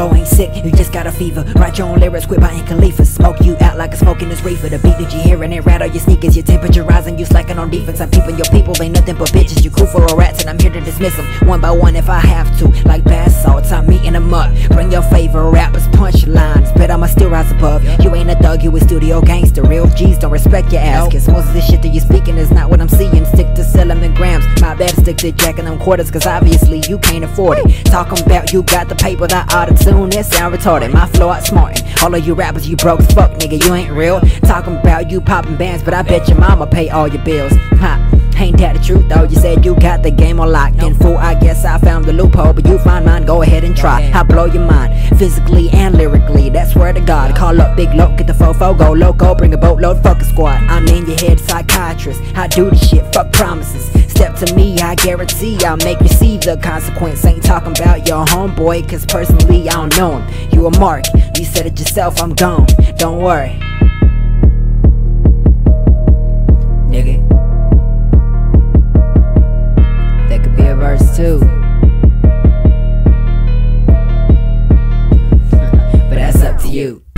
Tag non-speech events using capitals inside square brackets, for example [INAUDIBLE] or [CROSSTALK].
flow ain't sick, you just got a fever. Write your own lyrics, quit buying Khalifa. Smoke you out like a smoking this reefer. The beat that you hearing it rattle your sneakers. Your temperature rising, you slacking on defense. I'm peeping your people, ain't nothing but bitches. You crew full of rats, and I'm here to dismiss them one by one if I have to. Like bath salts, I'm meeting them up. Bring your favorite rappers, punchlines. Bet I'ma still rise above. You ain't a thug, you a studio gangster. Real G's don't respect your ass. Cause most of the shit that you speaking is not bad, stick to jacking them quarters. Cause obviously you can't afford it. Talking about you got the paper that auto tune, that sound retarded. My flow outsmarting. All of you rappers, you broke as fuck, nigga. You ain't real. Talking about you popping bands, but I bet your mama pay all your bills. Ha. Ain't that the truth though? You said you got the game on lock. And fool, I guess I found the loophole, but you find mine, go ahead and try. I blow your mind, physically and lyrically. That's where to God. Call up Big Loc, get the fofo, go loco, bring a boatload, fuck a squad. I'm in your head psychiatrist. I do the shit, fuck promises step to me, I guarantee I'll make you see the consequence. Ain't talking about your homeboy, cause personally I don't know him. You a mark, you said it yourself, I'm gone. Don't worry. Nigga. That could be a verse too. [LAUGHS] but that's up to you.